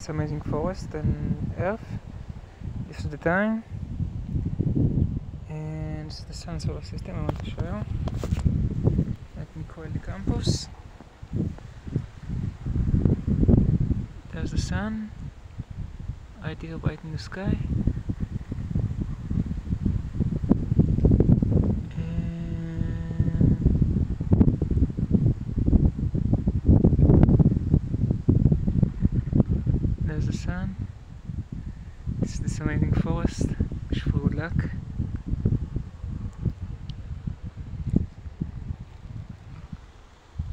It's amazing forest and earth. This is the time. And the sun solar system I want to show you. Let me coil the campus. There's the sun. Right here bright in the sky. There's the sun. This is this amazing forest. Wish for good luck.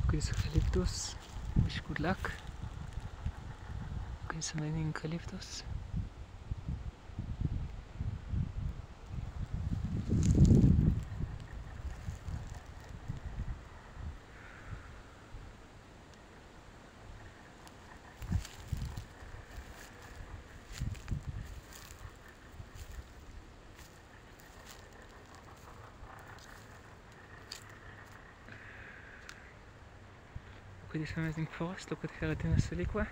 Look at this eucalyptus. Wish good luck. Amazing eucalyptus. Look at this amazing forest. Look at Ceratonia siliqua.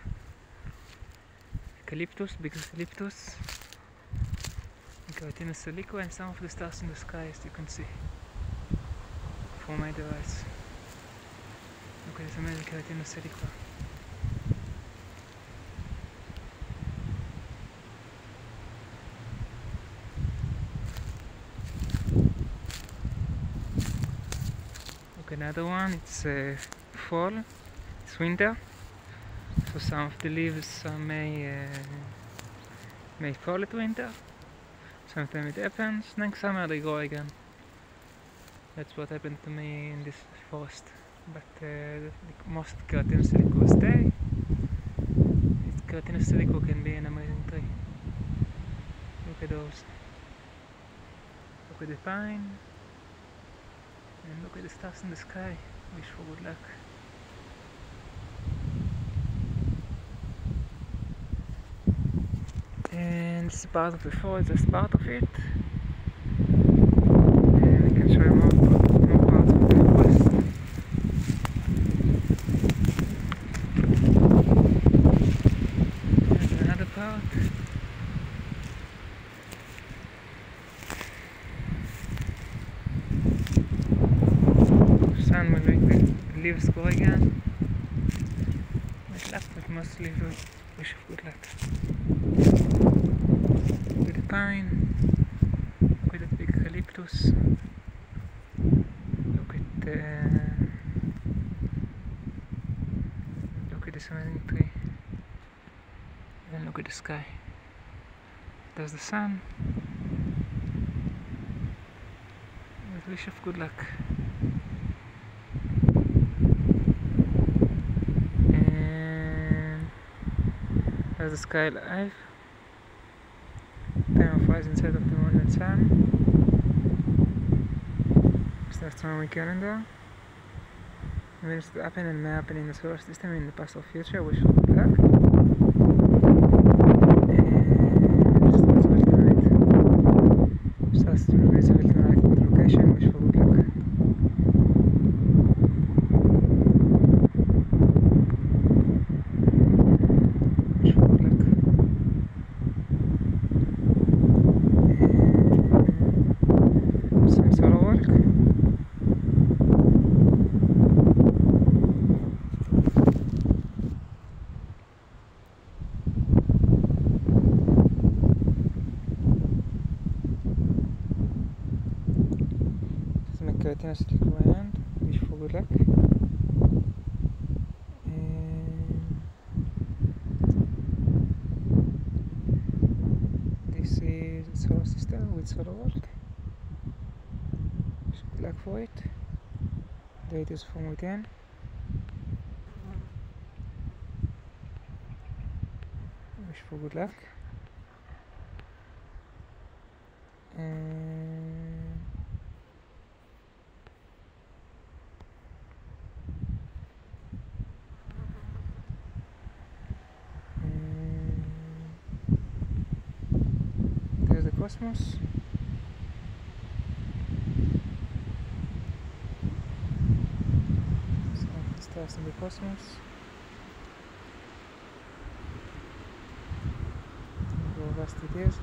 Eucalyptus, big eucalyptus. Ceratonia siliqua and some of the stars in the sky as you can see from my device. Look at this amazing Ceratonia siliqua. Look another one, it's uh, fall, it's winter, so some of the leaves may uh, may fall at winter. Sometimes it happens. Next summer they grow again. That's what happened to me in this forest. But uh, most Ceratonia siliqua stay. Ceratonia siliqua can be an amazing tree. Look at those. Look at the pine. And look at the stars in the sky. Wish for good luck. And this part of the forest, just part of it. And I can show you more, more parts of the forest. There's another part. sun will make the leaves grow again. With luck, but mostly wish of good luck. The pine, look at the big eucalyptus, look at the look at this amazing tree, and look at the sky. There's the sun. With wish of good luck. and there's the sky live rise inside of the moon and sun it's the astronomy calendar events that happen and may happen in the solar system in the past or future wish for good luck and just what's ultimate stars to be visible tonight in the location wish for good luck wish for good luck and some Solar Walk For good luck and this is solar system with Solar Walk wish good luck for it date is from within. Wish for good luck and κόσμος. Στράβει ο κόσμος το βαστιδίες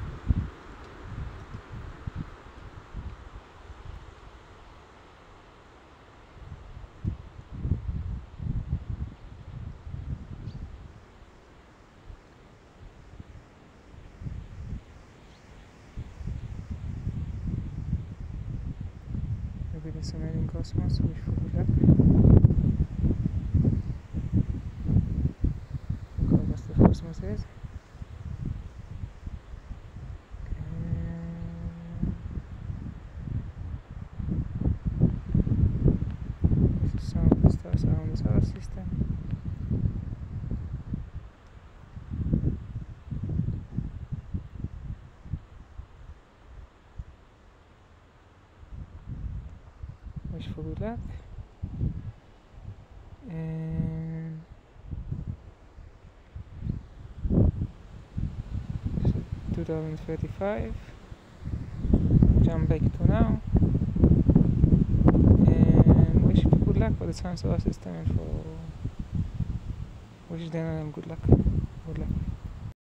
look at this amazing cosmos which we have. How vast the cosmos is. Wish for good luck. And 2035 jump back to now. And wish for good luck for the sun solar system and for wish them good luck. Good luck